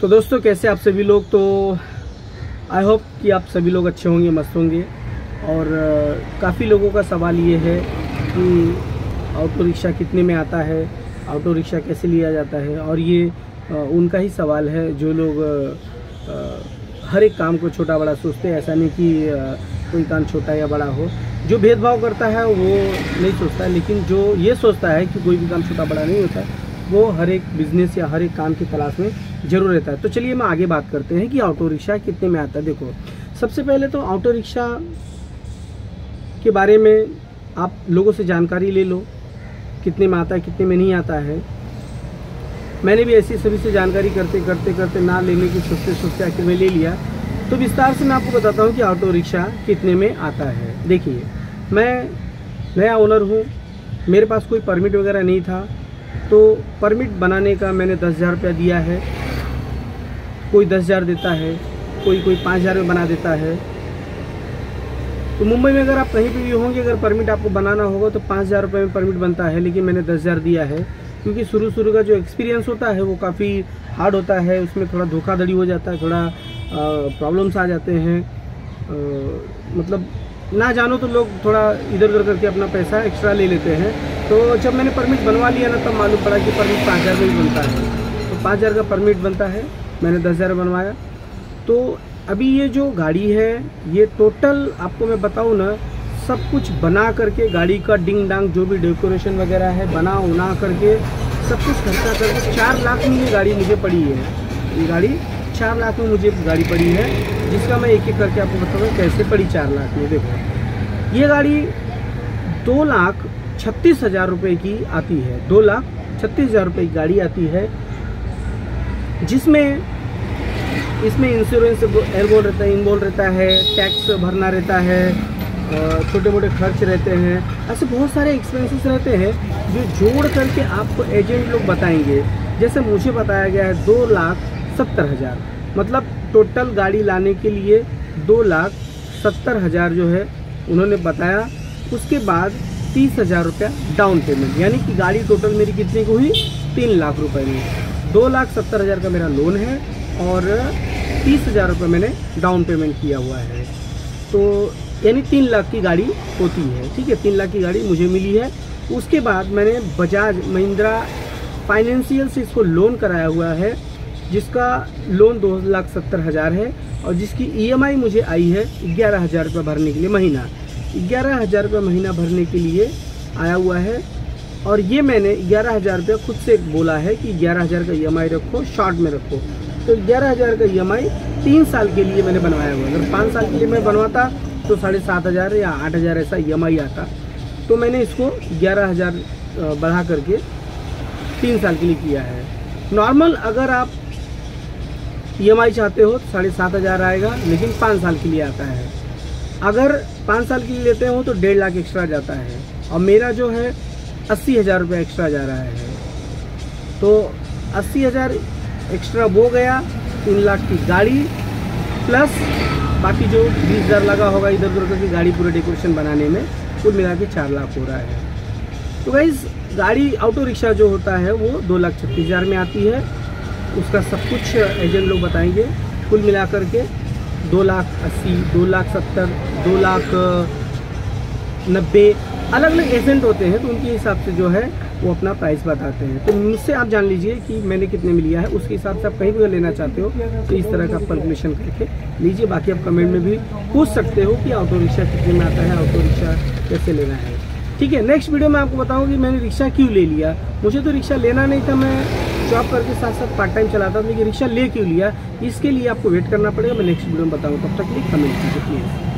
तो दोस्तों, कैसे आप सभी लोग? तो आई होप कि आप सभी लोग अच्छे होंगे, मस्त होंगे। और काफ़ी लोगों का सवाल ये है कि ऑटो रिक्शा कितने में आता है? ऑटो रिक्शा कैसे लिया जाता है? और ये उनका ही सवाल है। जो लोग हर एक काम को छोटा बड़ा सोचते हैं, ऐसा नहीं कि कोई काम छोटा या बड़ा हो। जो भेदभाव करता है, वो नहीं सोचता है। लेकिन जो ये सोचता है कि कोई भी काम छोटा बड़ा नहीं होता वो हर एक बिज़नेस या हर एक काम की तलाश में ज़रूर रहता है। तो चलिए हम आगे बात करते हैं कि ऑटो रिक्शा कितने में आता है। देखो, सबसे पहले तो ऑटो रिक्शा के बारे में आप लोगों से जानकारी ले लो, कितने में आता है, कितने में नहीं आता है। मैंने भी ऐसी सभी से जानकारी करते करते करते ना लेने की सोचते सोचते आखिर में ले लिया। तो विस्तार से मैं आपको बताता हूँ कि ऑटो रिक्शा कितने में आता है। देखिए, मैं नया ओनर हूँ, मेरे पास कोई परमिट वगैरह नहीं था। तो परमिट बनाने का मैंने दस हज़ार रुपया दिया है। कोई दस हज़ार देता है, कोई कोई पाँच हज़ार में बना देता है। तो मुंबई में अगर आप कहीं पे भी होंगे, अगर परमिट आपको बनाना होगा तो पाँच हज़ार रुपये में परमिट बनता है, लेकिन मैंने दस हज़ार दिया है। क्योंकि शुरू शुरू का जो एक्सपीरियंस होता है, वो काफ़ी हार्ड होता है, उसमें थोड़ा धोखाधड़ी हो जाता है, थोड़ा प्रॉब्लम्स आ जाते हैं। मतलब ना जानो तो लोग थोड़ा इधर उधर करके अपना पैसा एक्स्ट्रा ले लेते हैं। तो जब मैंने परमिट बनवा लिया ना, तब मालूम पड़ा कि परमिट पाँच हज़ार में ही बनता है। तो पाँच हज़ार का परमिट बनता है। मैंने दस हज़ार बनवाया। तो अभी ये जो गाड़ी है, ये टोटल आपको मैं बताऊँ ना, सब कुछ बना करके, गाड़ी का डिंग डांग जो भी डेकोरेशन वगैरह है, बना उना करके, सब कुछ खर्चा करके चार लाख में ये गाड़ी मुझे पड़ी है। ये गाड़ी चार लाख में मुझे गाड़ी पड़ी है, जिसका मैं एक एक करके आपको बताऊँगा कैसे पड़ी चार लाख में, देखो। ये गाड़ी दो लाख छत्तीस हज़ार रुपये की आती है, दो लाख छत्तीस हज़ार रुपये की गाड़ी आती है, जिसमें, इसमें इंश्योरेंस एयरबोर्ड रहता है इनबोल रहता है टैक्स भरना रहता है छोटे मोटे खर्च रहते हैं, ऐसे बहुत सारे एक्सपेंसेस रहते हैं, जो जोड़ करके आपको एजेंट लोग बताएँगे। जैसे मुझे बताया गया है, दो लाख सत्तर हज़ार। मतलब टोटल गाड़ी लाने के लिए दो लाख सत्तर हज़ार जो है, उन्होंने बताया। उसके बाद तीस हज़ार रुपया डाउन पेमेंट यानी कि गाड़ी टोटल मेरी कितने की हुई? तीन लाख रुपए में। दो लाख सत्तर हज़ार का मेरा लोन है और तीस हज़ार रुपये मैंने डाउन पेमेंट किया हुआ है। तो यानी तीन लाख की गाड़ी होती है, ठीक है? तीन लाख की गाड़ी मुझे मिली है। उसके बाद मैंने बजाज महिंद्रा फाइनेंशियल से इसको लोन कराया हुआ है। जिसका लोन दो लाख सत्तर हज़ार है और जिसकी ईएमआई e मुझे आई है ग्यारह हज़ार रुपये भरने के लिए महीना। ग्यारह हज़ार रुपये महीना भरने के लिए आया हुआ है और ये मैंने ग्यारह हज़ार रुपये खुद से बोला है कि ग्यारह हज़ार का ई e रखो शॉर्ट में रखो। तो ग्यारह हज़ार का ई e तीन साल के लिए मैंने बनवाया हुआ अगर पाँच साल के लिए मैं बनवाता तो साढ़े सात हज़ार या आठ हज़ार ऐसा ईएमआई आता। तो मैंने इसको ग्यारह हज़ार बढ़ा करके तीन साल के लिए किया है। नॉर्मल अगर आप ईएमआई चाहते हो तो साढ़े सात हज़ार आएगा, लेकिन पाँच साल के लिए आता है। अगर पाँच साल के लिए लेते हो तो डेढ़ लाख एक्स्ट्रा जाता है। और मेरा जो है, अस्सी हज़ार रुपये एक्स्ट्रा जा रहा है। तो अस्सी हज़ार एक्स्ट्रा वो गया तीन लाख की गाड़ी प्लस बाकी जो बीस हज़ार लगा होगा इधर उधर करके गाड़ी पूरे डेकोरेशन बनाने में, कुल मिला के चार लाख हो रहा है। तो गाइज़ गाड़ी ऑटो रिक्शा जो होता है, वो दो लाख छत्तीस हज़ार में आती है। उसका सब कुछ एजेंट लोग बताएँगे। कुल मिलाकर के दो लाख अस्सी, दो लाख सत्तर, दो लाख नब्बे अलग अलग एजेंट होते हैं तो उनके हिसाब से जो है वो अपना प्राइस बताते हैं। तो मुझसे आप जान लीजिए कि मैंने कितने में लिया है, उसके हिसाब से आप कहीं भी लेना चाहते हो तो इस तरह का कैलकुलेशन करके लीजिए। बाकी आप कमेंट में भी पूछ सकते हो कि ऑटो रिक्शा कितने में आता है, ऑटो रिक्शा कैसे लेना है। ठीक है, नेक्स्ट वीडियो में आपको बताऊँगी मैंने रिक्शा क्यों ले लिया। मुझे तो रिक्शा लेना नहीं था, मैं जॉब करके साथ साथ पार्ट टाइम चलाता था लेकिन रिक्शा ले क्यों लिया? इसके लिए आपको वेट करना पड़ेगा। मैं नेक्स्ट वीडियो में बताऊँगा। तब तक लिए कमेंट कीजिए प्लीज़